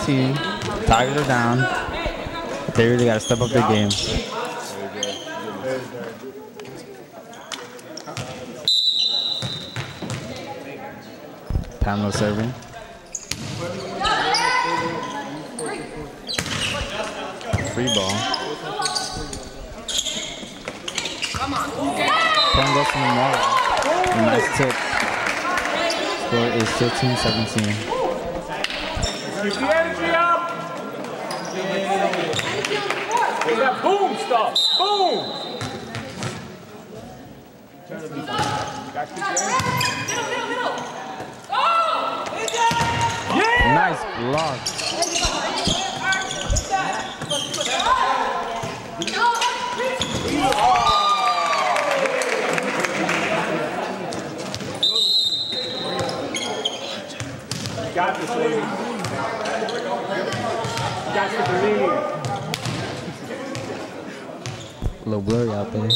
417. Tigers are down. They really got to step up their game. Pamela serving. Free ball. Point goes to Memorial. Nice tip. Score is 15-17. Keep the energy up. It's that boom stuff. Boom. Nice block. Got this, lady. You got to believe. A little blurry out there.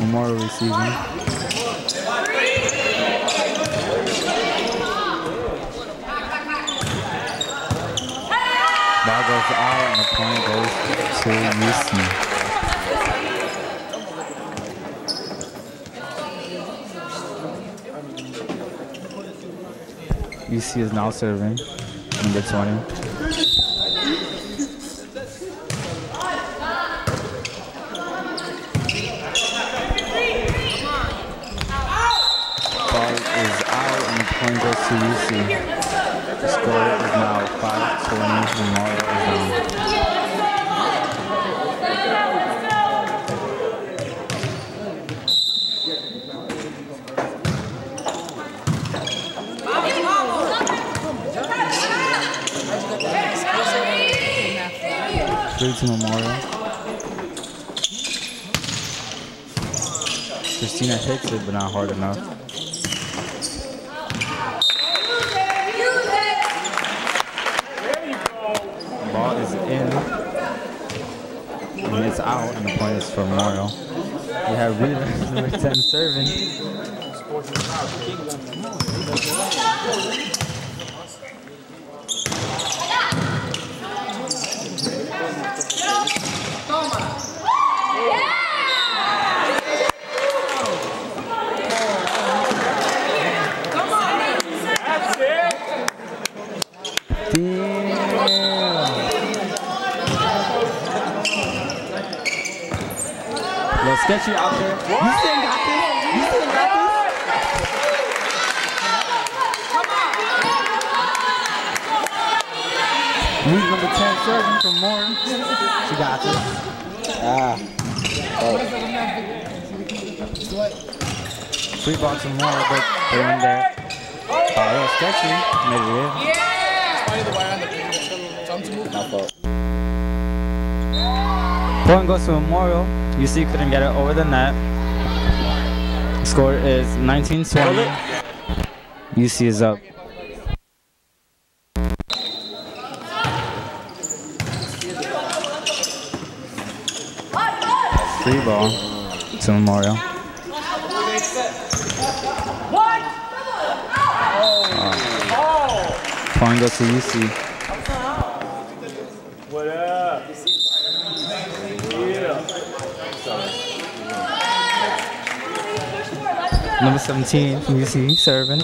Memorial receiving. Ball goes out and the point goes to UC. UC is now serving number 20. Ball is out and the point goes to UC. The score is now 520. Memorial is down. Three to Memorial. Christina hits it, but not hard enough. Ball is in. And it's out, and the point is for Memorial. We have Rita, number 10, serving. Sketchy out there. You still got this? You still got this? Move number 10 serving from Moore. She got this. Ah. Free ball to Moore, but they're in there. Oh, a little sketchy. Made it in. Fault. Point goes to Memorial. UC couldn't get it over the net. Score is 19-20. UC is up. Free ball to Memorial. Point goes to UC. What up? Yeah. Number 17 from UC serving.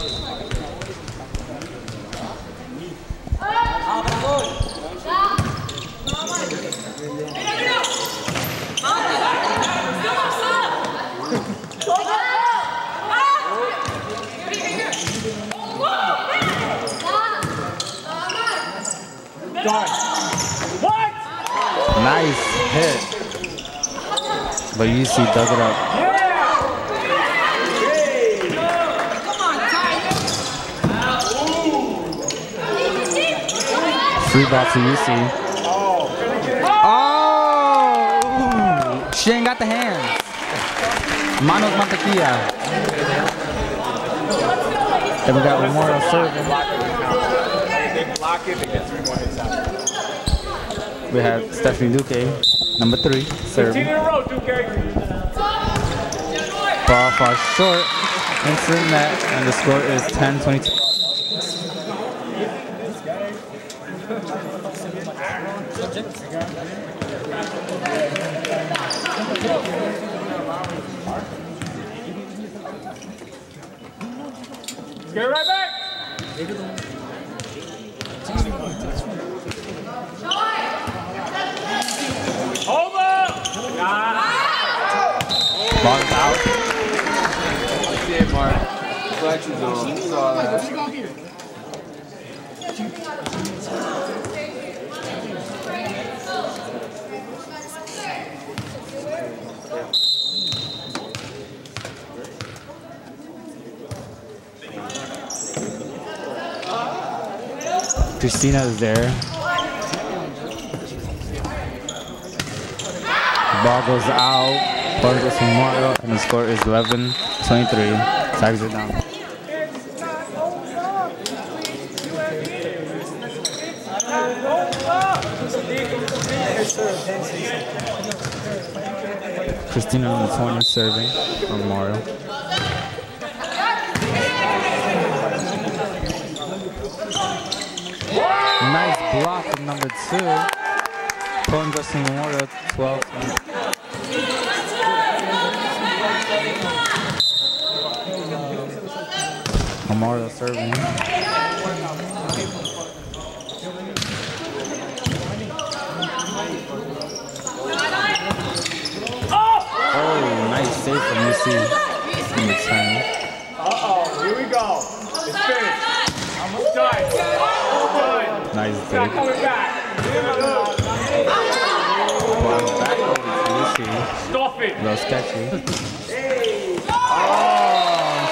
Nice hit. But UC dug it up. Free ball to UC. Oh! She ain't got the hands. Manos Mantequilla. Then we got Memorial serving. They block it, they get three more hits out. We have Stephanie Duque Number three, 15 serving. in a row, Duque. Ball falls short instant net, and the score is 10-22. Let's get right back. Ball is out. See it, Mark. Saw that. Christina is there. Ball goes out. Ball goes to Memorial, and the score is 11-23. Tigers are down. Christina number 20 serving for Memorial. Nice block from number two. Pulling us to Memorial 12. Uh, Memorial serving. Oh, nice save from UC. Number 10. Uh-oh, here we go. It's finished. I'm done. Done. Nice Back. Stuff it. A little sketchy. Oh,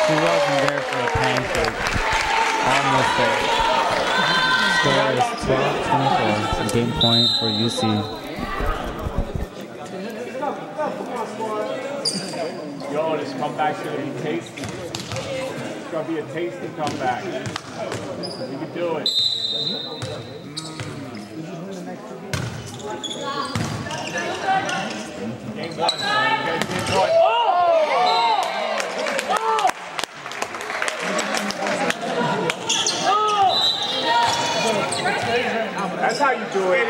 she wasn't there for the pancake. Almost there. Score is 12-24. It's a game point for UC. Yo, this comeback's gonna be tasty. It's gonna be a tasty comeback. You can do it. Game one. You guys enjoy. Oh! Oh! Oh! That's how you do it.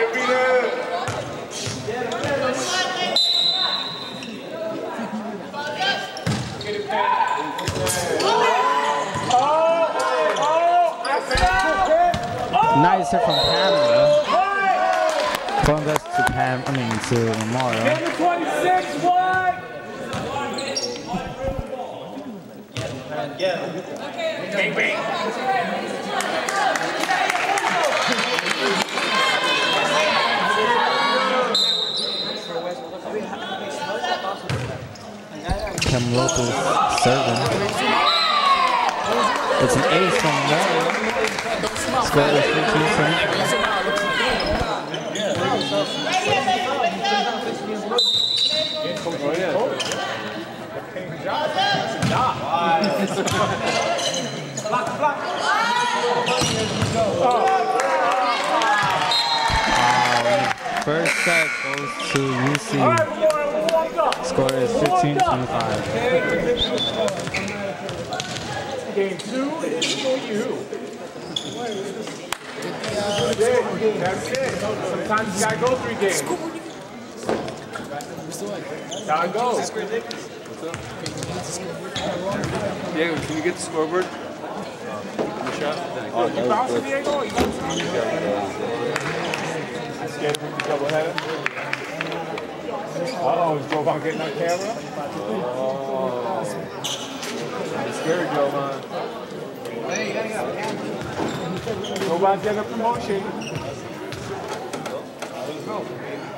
Nice hit from Pamela. Pulling us to Pam, I mean to Memorial. Number 26, what? Bang, bang. Pam Lopez serving. It's an ace from Memorial. Score is 15 First set goes to UC. Score is 15 25. Game two is for you. That's it. Sometimes you gotta go three games. That's how it goes. Diego, can you get the scoreboard? Oh, you bouncing, Diego? You bouncing? I scared him with the double. Uh-oh, is Joe Von getting on camera? I'm scared, Joe, man. Joe Von's getting a promotion. Joe, did you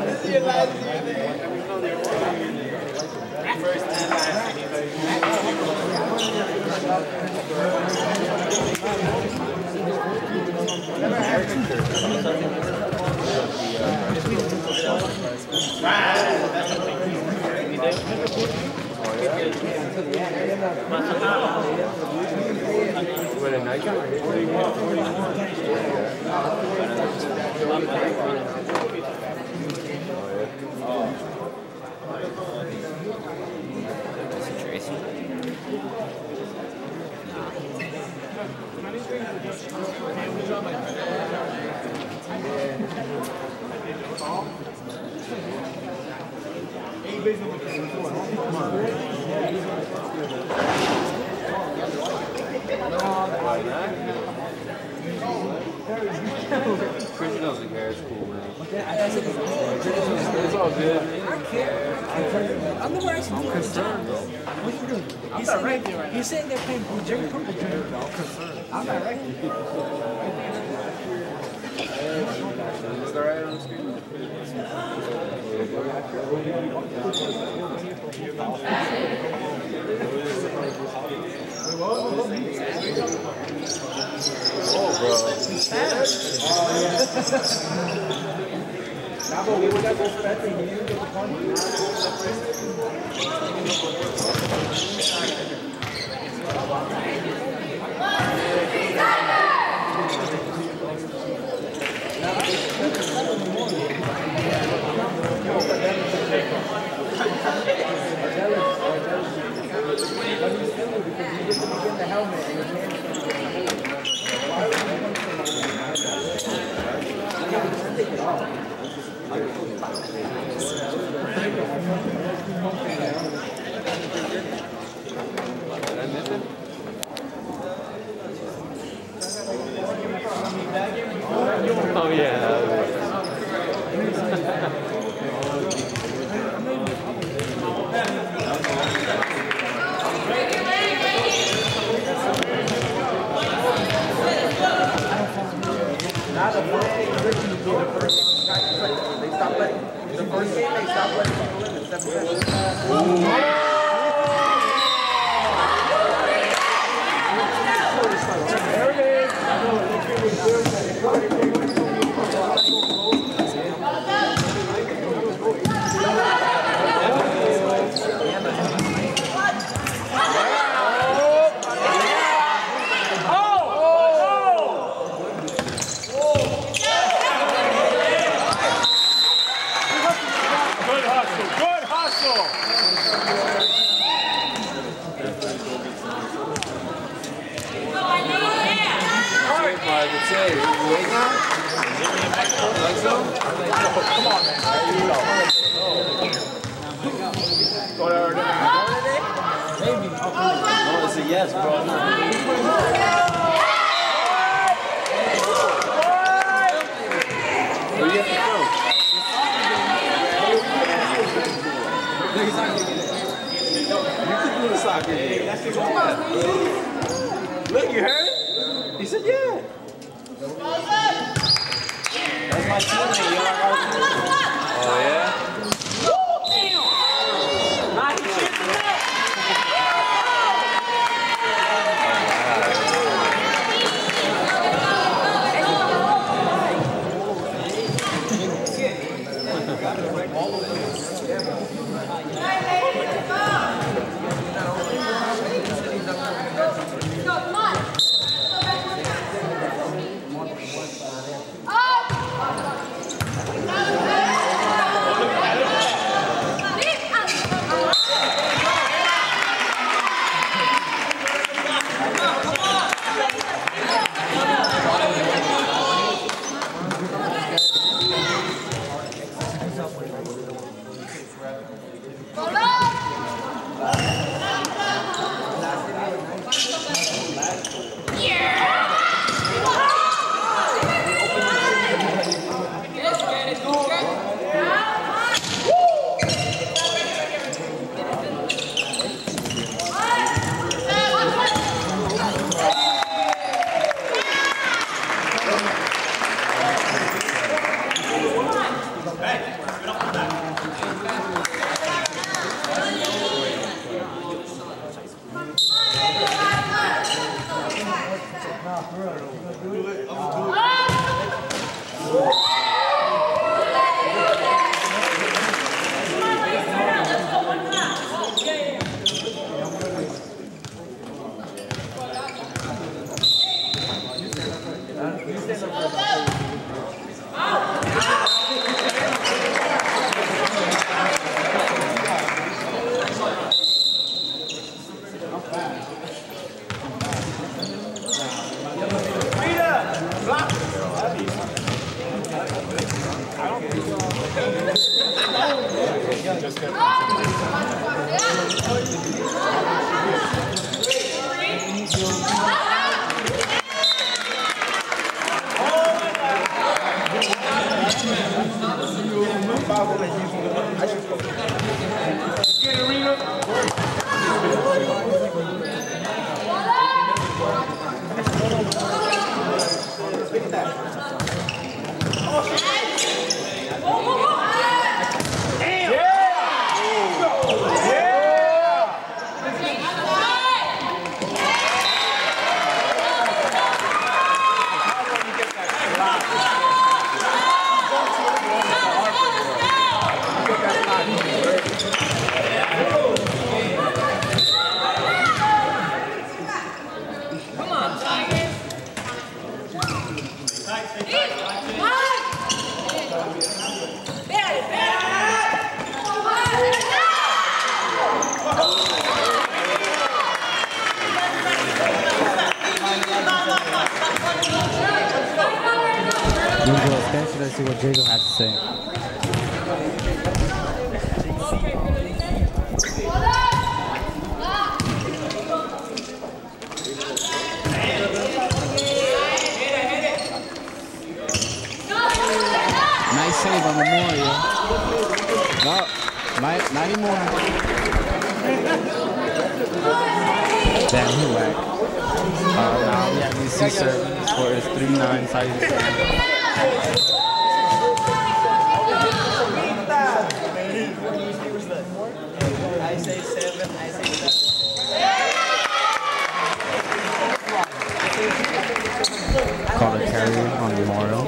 A Nike? Christian doesn't care. It's cool, man. It's all good. I'm the actually doing Concerned, though. What you doing? He's sitting, right he's sitting there playing blue Jerry Purple Jerry. I'm concerned. I'm not right. Look alright on the screen? Oh, bro. Did That's my teammate. Teammate. Oh, yeah? I say seven, I say seven. a carry on Memorial.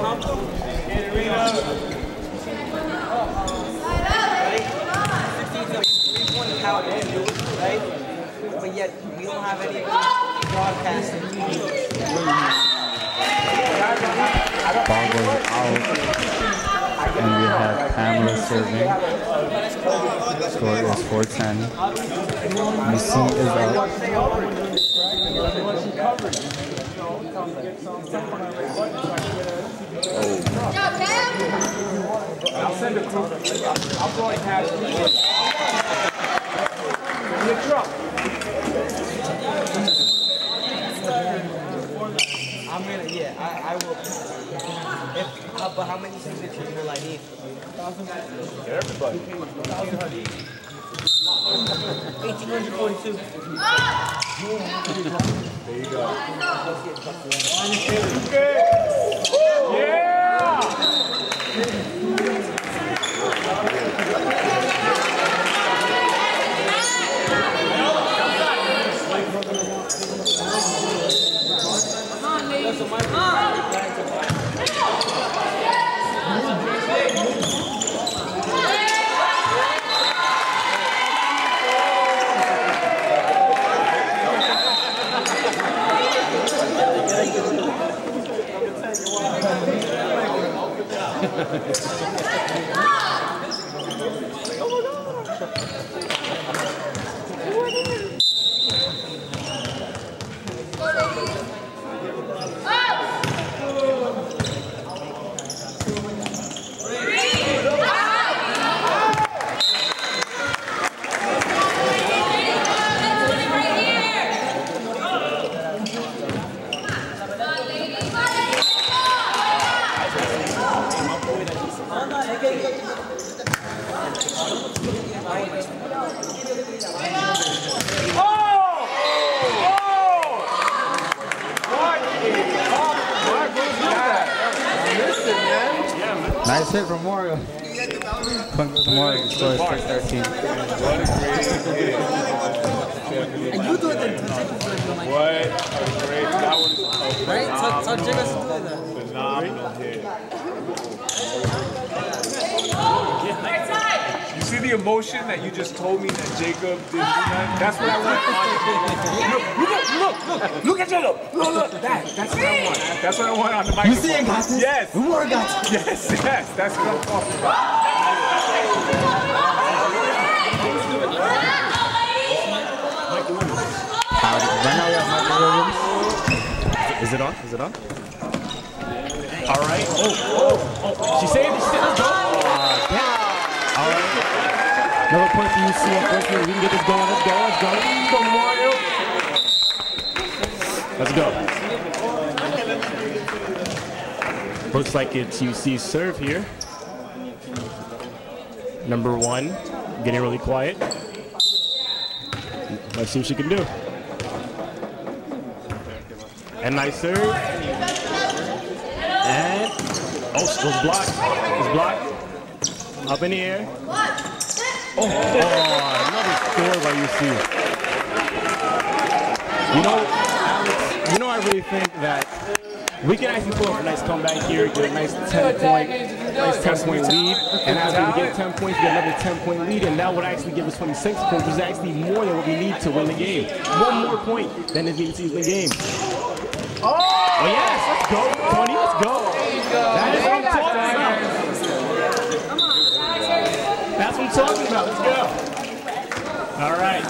But yet we don't have any broadcasting. Ball out. And we have Pamela serving. Score is 410. UC is up. I'll send it through. I'll broadcast it. Give me a truck. I'm gonna, yeah, I, I will. If, uh, but how many signatures will I need? Everybody. 1842. Yeah! Oh! Oh! What the fuck? Why would you do that? Nice hit from Memorial. Point goes to Memorial. Score is 613. What a great, that was a Right? So, so Jim is doing that. phenomenal hit. You see the emotion that you just told me that Jacob did that? That's what I want on Look, look, look, look, look at Jacob. Look, look, that, that's what I want. That's what I want on the microphone. You see it, got this? Yes. More got Yes, yes, that's what I'm talking about. Right now we have Michael Williams. Is it on? Is it on? All right. Oh, oh, oh. She saved it. She said, let's go. All right. Another point for UC. Unfortunately, we can get this going. Let's go. Let's go. Let's go. Let's go. Looks like it's UC serve here. Number one, getting really quiet. Let's see what she can do. And nice serve. And oh, it was blocked. It was blocked. Up in the air. Oh, oh another score by UC. You know, Alex, you know, I really think that we can actually pull off a nice comeback here, get a nice 10 point, nice 10 point lead. And after we get 10 points, get another 10 point lead, and that would actually give us 26 points, which is actually more than what we need to win the game. One more point than is needed to win the game. Oh, yes, let's go, 20, let's go. That is what I'm talking about. That's what I'm talking about, let's go. All right.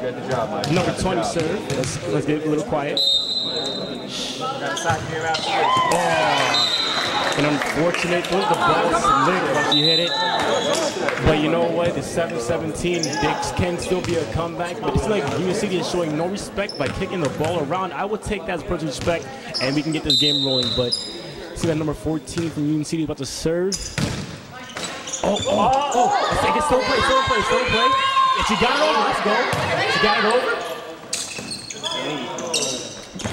Good job, Mike. Number 20 serve. Let's, let's get a little quiet. An unfortunate throw. The ball slid once you hit it. But you know what? It's 7-17. Dix can still be a comeback. But it's like Union City is showing no respect by kicking the ball around. I would take that as personal respect, and we can get this game rolling. But see that number 14 from Union City about to serve. Oh, oh, oh. It's, it's still play, still play, still play. And she got it over. Let's go. She got it over.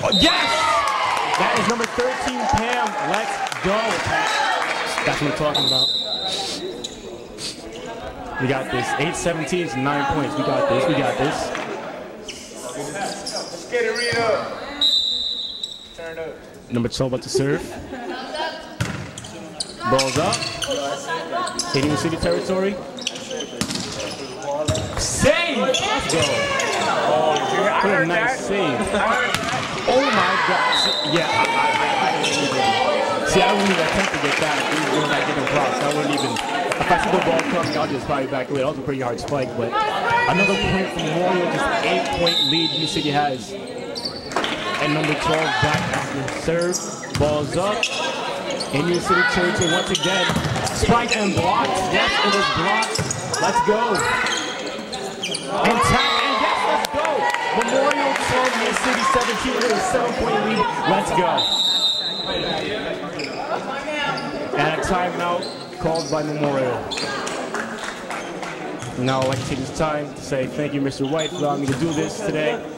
Oh, yes! That is number 13, Pam. Let's go. That's what we're talking about. We got this. 8-17 is 9 points. We got this. We got this. Let's get it, Rita. Number 12 about to serve. Balls up. Hitting the city territory. Save! Let's go. What a nice save. Oh my god. Yeah, I, I, I, I. See, I wouldn't even attempt to get that if we were not getting crossed. I wouldn't even. If I see the ball coming, I'll just probably back away. That was a pretty hard spike, but another point from Memorial, just eight point lead Union City has. Number 12 back after serve. Balls up. In Union City territory once again. Spike and blocked. Yes, it was blocked. Let's go. And tap, and yes, let's go. Memorial 12, Union City 17 with a seven point lead. Let's go. And a timeout called by Memorial. Now I'd like to take this time to say thank you, Mr. White, for allowing me to do this today.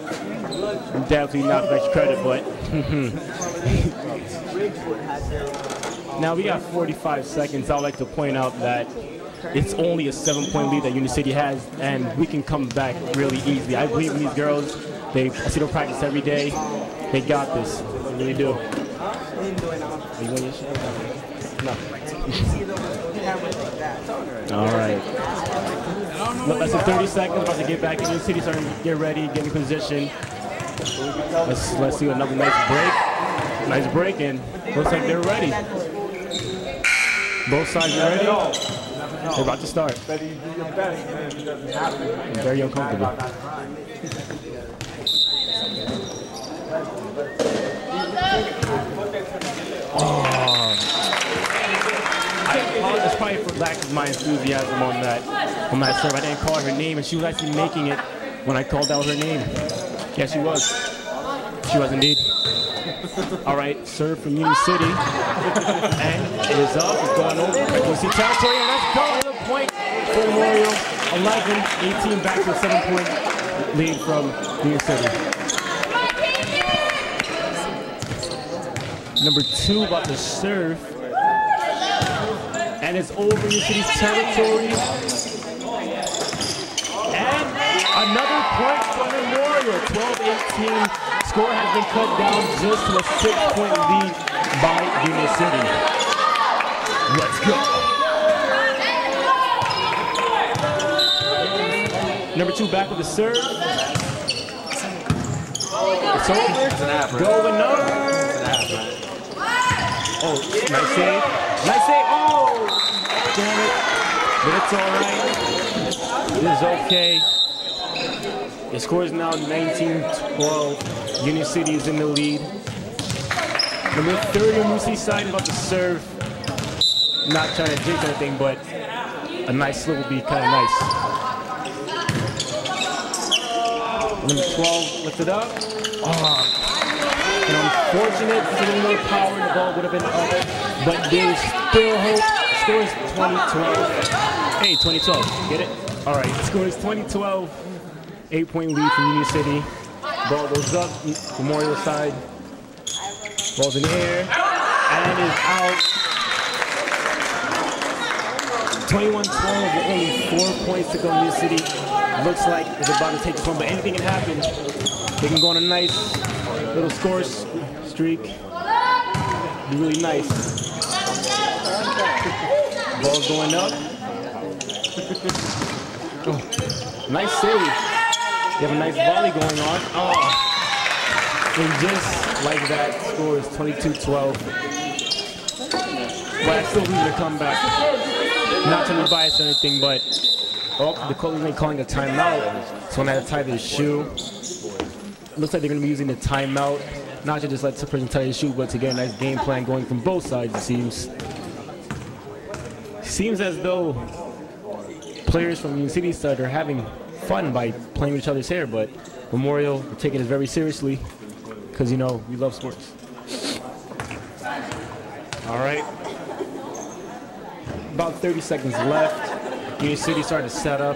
Definitely not much credit, but now we got 45 seconds. I'd like to point out that it's only a seven-point lead that Union has, and we can come back really easily. I believe in these girls. They, I see them practice every day. They got this. They really do. All right. Less than 30 seconds. About to get back in Union City, starting to get ready, get in position. Let's let's see another nice break. Nice break, and looks like they're ready. Both sides are ready. They're about to start. I'm very uncomfortable. Oh. I apologize probably for lack of my enthusiasm on that on that serve. I didn't call her name, and she was actually making it when I called out her name. Yes, she was. She was indeed. All right, serve from Union City, and it is up. It's going over. UC territory, and let's go. Another point for Memorial. 11, 18 back to a seven-point lead from Union City. Number two about to serve. And it's over Union City's territory. And another point for Memorial. 12-18. Score has been cut down just to a six-point lead by Union City. Let's go. Number two back with the serve. It's over. Going up. Oh, nice save. Nice save. Oh, damn it. But it's all right. It is okay. The score is now 19-12. Union City is in the lead. Number 30 on UC side about to serve. Not trying to jinx anything, but a nice slip would be kind of nice. Number 12 lifts it up. Ah. Oh, an unfortunate because of more power, the ball would have been up, but there's still hope. Score is 2012. Hey, 2012. Get it? All right. Score is 2012. Eight point lead from Union City. Ball goes up. Memorial side. Ball's in the air. And is out. 21-12 with only four points to go Union City. Looks like it's about to take this one, but anything can happen. They can go on a nice little score streak. Be really nice. Ball's going up. Oh, nice save. You have a nice volley going on. Oh. And just like that, score is 22-12. But I still in a comeback. Not to be biased or anything, but oh, the Colts ain't calling a timeout. So when I tie their shoe, looks like they're gonna be using the timeout. not to just let the person you to shoot, but to get a nice game plan going from both sides, it seems. Seems as though players from Union City side are having fun by playing with each other's hair, but Memorial are taking it very seriously because, you know, we love sports. All right. About 30 seconds left. Union City starting to set up.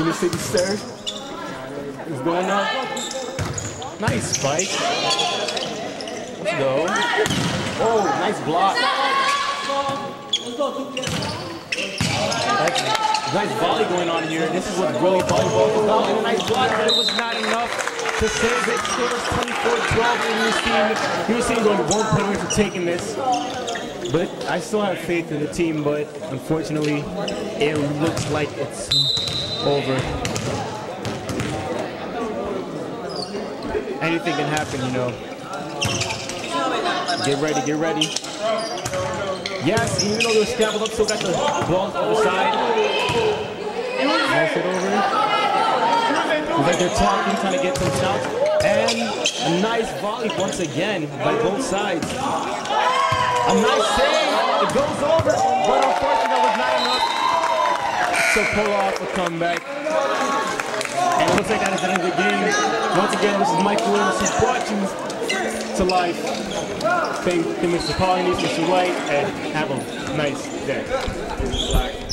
Union City serve is going up. Nice spike. Let's go. Oh, nice block. Nice, nice volley going on here. This is what really volleyball is about. A nice block, but it was not enough to save it. Still is 24-12 in your team. Your team going one point away from taking this. But I still have faith in the team, but unfortunately, it looks like it's over. Anything can happen, you know. Get ready, get ready. Yes, even though they're scrambled up, still got the ball on the side. Pass it over. Looks like they're talking, trying to get some shots. And a nice volley once again by both sides. A nice save. It goes over, but unfortunately that was not enough to pull off a comeback. And looks like that is the end of the game. Once again, this is Michael Williams who brought you to life. Thank you, Mr. Polynese, Mr. White, and have a nice day.